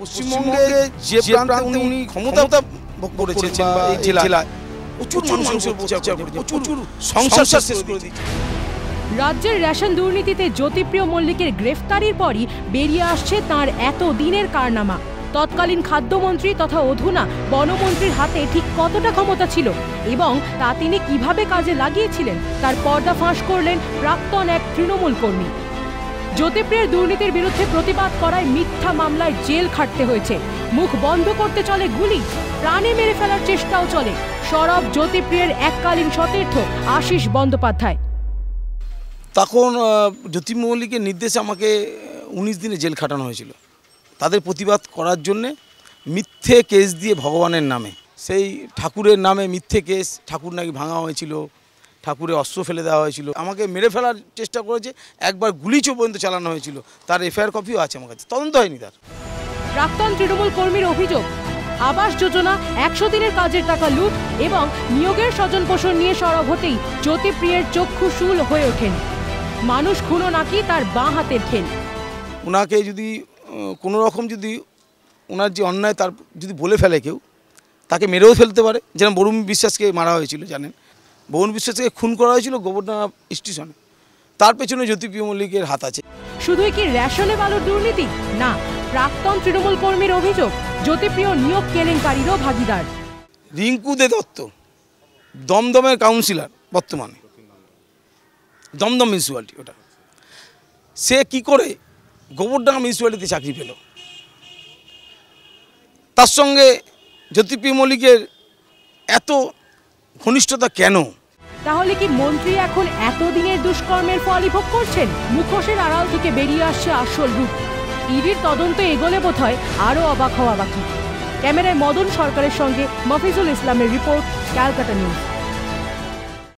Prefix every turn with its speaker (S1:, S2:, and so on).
S1: পশ্চিমবঙ্গে যে প্রান্তে উনি ক্ষমতা ভোগ করেছেন বা এই জেলায় প্রচুর মানুষের প্রচুর সংসার শেষ করে দিয়েছে
S2: রাজ্যের রেশন দুর্নীতিতে জ্যোতিপ্রিয় মল্লিকের গ্রেফতারির পরই বেরিয়ে আসছে তার এত দিনের কারনামা। তৎকালীন খাদ্যমন্ত্রী তথা অধুনা বনমন্ত্রীর হাতে ঠিক কতটা ক্ষমতা ছিল এবং তা তিনি কীভাবে কাজে লাগিয়েছিলেন তার পর্দা ফাঁস করলেন প্রাক্তন এক তৃণমূল কর্মী। জ্যোতিপ্রিয়ের দুর্নীতির বিরুদ্ধে প্রতিবাদ করায় মিথ্যা মামলায় জেল খাটতে হয়েছে। মুখ বন্ধ করতে চলে গুলি, প্রাণে মেরে ফেলার চেষ্টাও চলে। সরব জ্যোতিপ্রিয়ের এককালীন সতীর্থ আশিস বন্দ্যোপাধ্যায়।
S1: তখন জ্যোতি মল্লিকের নির্দেশে আমাকে উনিশ দিনে জেল খাটানো হয়েছিল। তাদের প্রতিবাদ করার জন্যে মিথ্যে কেস দিয়ে ভগবানের নামে, সেই ঠাকুরের নামে মিথ্যে কেস, ঠাকুর নাকি ভাঙা হয়েছিল ঠাকুরের অস্ত্র ফেলে দেওয়া হয়েছিল। আমাকে মেরে ফেলার চেষ্টা করেছে একবার গুলিচো পর্যন্ত চালানো হয়েছিল। তার এফআইআর কপিও আছে আমার কাছে। তদন্ত হয়নি তার।
S2: প্রাক্তন তৃণমূল কর্মীর অভিযোগ আবাস যোজনা একশো দিনের কাজের টাকা লুট এবং নিয়োগের স্বজন পোষণ নিয়ে সরব হতেই জ্যোতিপ্রিয়ের চক্ষু শুল হয়ে ওঠেন। মানুষ খুনো নাকি তার বাঁ হাতের খেল।
S1: ওনাকে যদি কোনো রকম যদি ওনার যে অন্যায় তার যদি বলে ফেলে কেউ তাকে মেরেও ফেলতে পারে। যেমন বরুণ বিশ্বাসকে মারা হয়েছিল জানেন? বরুণ বিশ্বাসকে খুন করা হয়েছিল গোবরডাঙ্গা স্টেশনে। তার পেছনে জ্যোতিপ্রিয় মল্লিকের হাত আছে।
S2: শুধুই কি রেশনে বালুর দুর্নীতি? না প্রাক্তন তৃণমূল কর্মীর অভিযোগ জ্যোতিপ্রিয় নিয়োগ কেলেঙ্কারিরও ভাগিদার।
S1: রিঙ্কু দে দত্ত দমদমের কাউন্সিলর বর্তমানে। দমদম মিউনিসিপ্যালিটি ওটা। সে কি করে গোবরডাঙ্গা মিউনিসিপ্যালিটিতে চাকরি পেল? তার সঙ্গে জ্যোতিপ্রিয় মল্লিকের এত ঘনিষ্ঠতা কেন?
S2: তাহলে কি মন্ত্রী এখন এতদিনের দুষ্কর্মের ফলই করছেন? মুখোশের আড়াল থেকে বেরিয়ে আসছে আসল রূপ। ইডির তদন্ত এগোলে বোধ হয় আরও অবাক হওয়া বাকি। ক্যামেরায় মদন সরকারের সঙ্গে মফিজুল ইসলামের রিপোর্ট, ক্যালকাটা নিউজ।